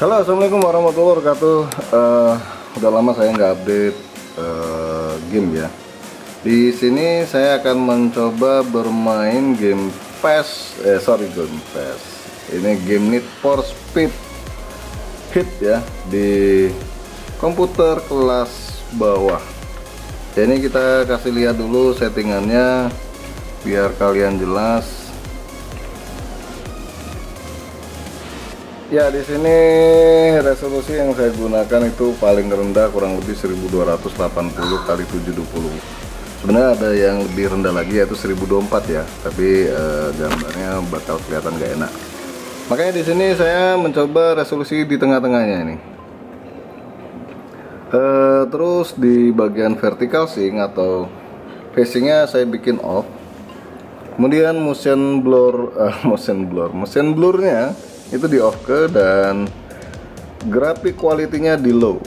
Halo, assalamualaikum warahmatullahi wabarakatuh. Eh, udah lama saya nggak update eh, game ya. Di sini saya akan mencoba bermain game PES, eh sorry game PES. Ini game Need for Speed Hit ya di komputer kelas bawah. Ini kita kasih lihat dulu settingannya biar kalian jelas Ya di sini resolusi yang saya gunakan itu paling rendah kurang lebih 1280 kali 720. Sebenarnya ada yang lebih rendah lagi yaitu 1024 ya, tapi eh, gambarnya bakal kelihatan gak enak. Makanya di sini saya mencoba resolusi di tengah-tengahnya ini. Eh, terus di bagian vertical sync atau facingnya saya bikin off. Kemudian motion blur, eh, motion blur, motion blurnya itu di off ke dan grafik kualitinya di low.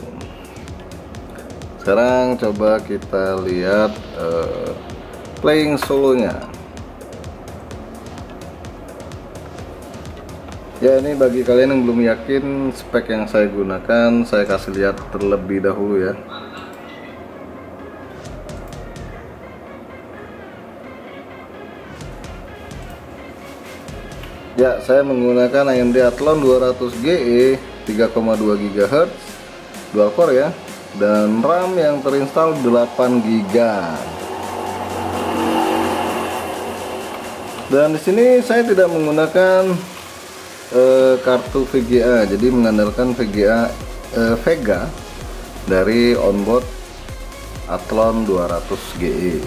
Sekarang coba kita lihat uh, playing solonya. Ya ini bagi kalian yang belum yakin spek yang saya gunakan saya kasih lihat terlebih dahulu ya Ya, saya menggunakan AMD Athlon 200GE 3,2 GHz dual core ya dan RAM yang terinstall 8 GB. Dan di sini saya tidak menggunakan uh, kartu VGA, jadi mengandalkan VGA uh, Vega dari onboard Athlon 200GE.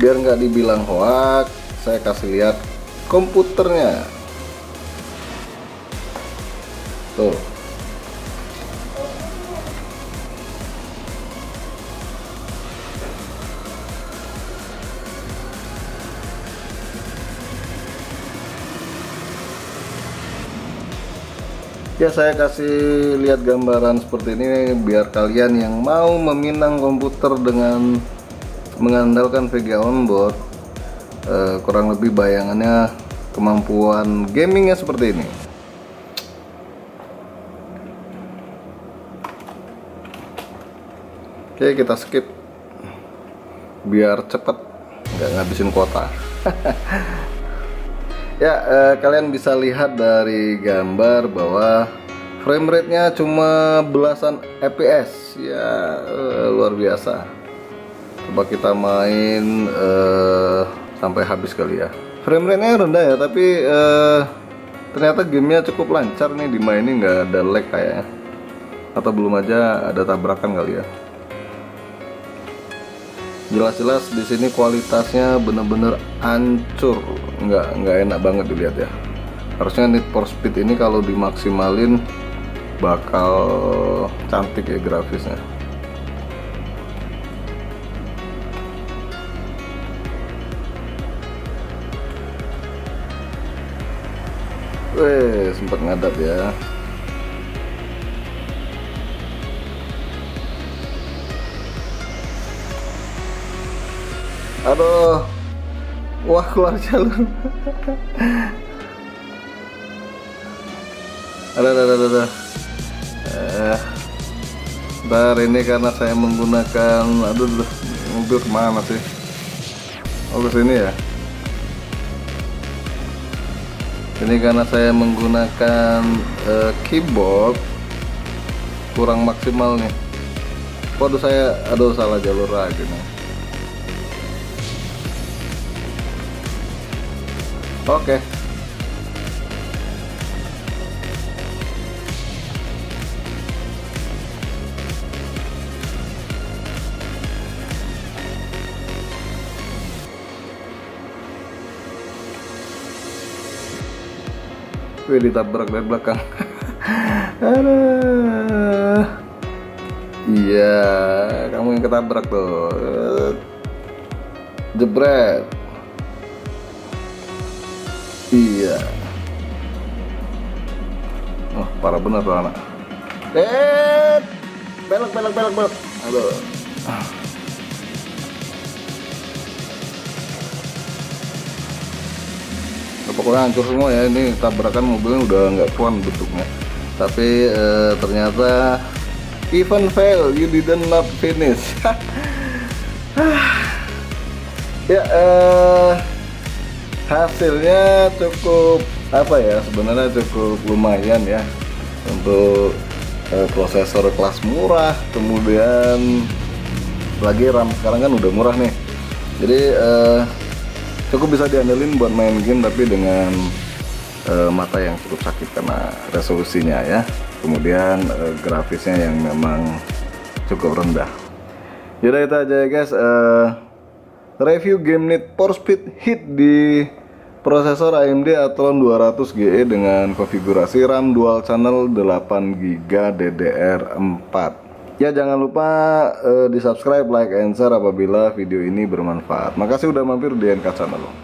Biar nggak dibilang hoax, saya kasih lihat komputernya. Tuh. Ya saya kasih lihat gambaran seperti ini biar kalian yang mau meminang komputer dengan mengandalkan VGA onboard eh, kurang lebih bayangannya kemampuan gamingnya seperti ini. Oke kita skip. Biar cepet nggak ngabisin kuota. Ya eh, kalian bisa lihat dari gambar bahwa frame rate nya cuma belasan fps ya eh, luar biasa. Coba kita main eh, sampai habis kali ya. Frame rate nya rendah ya tapi uh, ternyata gamenya cukup lancar nih dimainin nggak ada lag kayaknya. Atau belum aja ada tabrakan kali ya. Jelas-jelas di sini kualitasnya bener-bener hancur. Nggak nggak enak banget dilihat ya. Harusnya Need for Speed ini kalau dimaksimalin bakal cantik ya grafisnya Weh, sempat ngadat ya. Aduh. Wah, keluar jalur. ada, ada, ada, ada. Eh, Bentar, ini karena saya menggunakan, aduh, aduh mobil ke mana sih? Oh, ke sini ya? Ini karena saya menggunakan uh, keyboard kurang maksimal nih waduh saya aduh salah jalur lagi nih oke okay. Wih ditabrak dari belakang. Iya Kamu yang ketabrak tuh. Jebret. Iya. Oh parah bener tuh anak. Eh Belok belok belok belok. Aduh pokoknya hancur semua ya. Ini tabrakan mobilnya udah nggak puan bentuknya. Tapi uh, ternyata even fail you didn't not finish. Ya uh, hasilnya cukup apa ya sebenarnya cukup lumayan ya. Untuk uh, prosesor kelas murah kemudian lagi RAM sekarang kan udah murah nih. Jadi uh, cukup bisa diandelin buat main game tapi dengan uh, mata yang cukup sakit karena resolusinya ya. Kemudian uh, grafisnya yang memang cukup rendah. Yaudah itu aja ya guys. Uh, review game Need for Speed Hit di prosesor AMD Athlon 200 GE dengan konfigurasi RAM dual channel 8GB DDR4 ya jangan lupa uh, di subscribe like and share apabila video ini bermanfaat. Makasih udah mampir di NK channel